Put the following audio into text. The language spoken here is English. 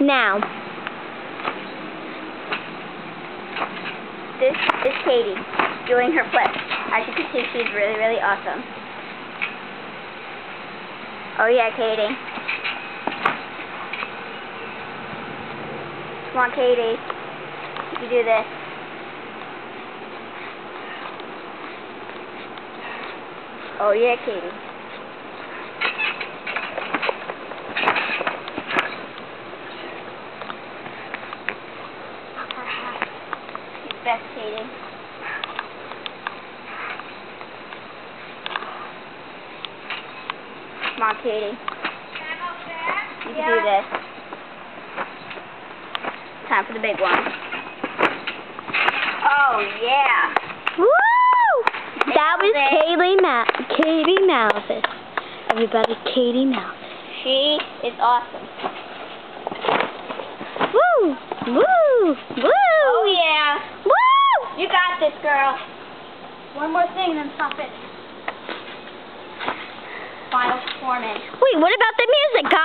Now, This is Katie doing her flip. As you can see, she's really, really awesome. Oh yeah, Katie. Come on, Katie. You do this. Oh yeah, Katie. Katie. Come on, Katie. You can do this. Time for the big one. Oh yeah. woo! That was. Katie Ma Katie Malvis. Everybody, Katie Malvis. She is awesome. Woo! Woo! Woo! This, girl. One more thing, then stop it. Final performance. Wait, what about the music, guys?